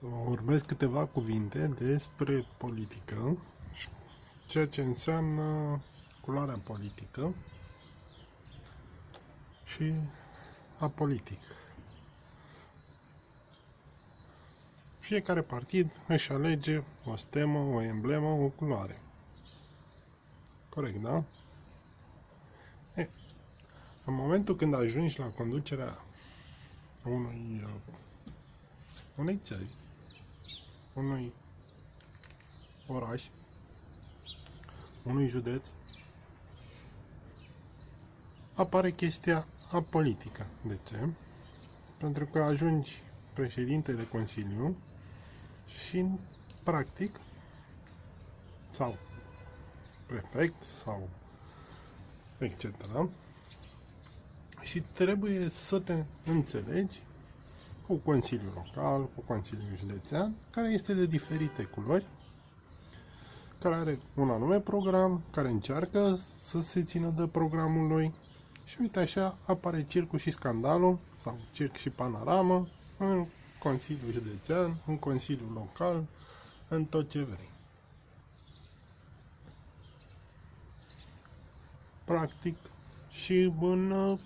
Să vă vorbesc câteva cuvinte despre politică, ceea ce înseamnă culoarea politică și apolitic. Fiecare partid își alege o stemă, o emblemă, o culoare. Corect, da? E, în momentul când ajungi la conducerea unui, unei țări, unui oraș, unui județ, apare chestia apolitică. De ce? Pentru că ajungi președinte de Consiliu și, practic, sau prefect, sau etc. Și trebuie să te înțelegi cu Consiliul Local, cu Consiliul Județean, care este de diferite culori, care are un anume program, care încearcă să se țină de programul lui și uite așa apare circul și scandalul, sau circ și panoramă, în Consiliul Județean, în Consiliul Local, în tot ce vrei. Practic, și în uh,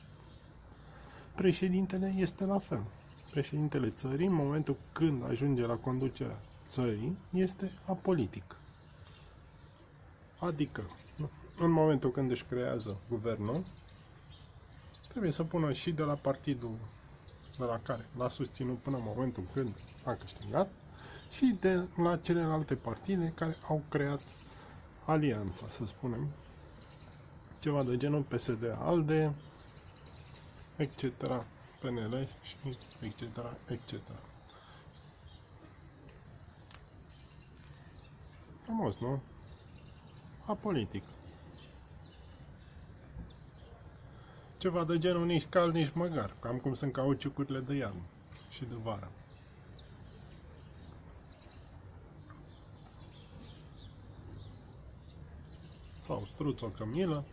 președintele este la fel președintele țării, în momentul când ajunge la conducerea țării, este apolitic. Adică, în momentul când își creează guvernul, trebuie să pună și de la partidul de la care l-a susținut până în momentul când a câștigat și de la celelalte partide care au creat alianța, să spunem, ceva de genul PSD-ALDE, etc. PNL și etc. etc. Frumos, nu? Apolitic. Ceva de genul nici cald, nici măgar, cam cum sunt cauciucurile de iarnă și de vară. Sau struț o cămilă,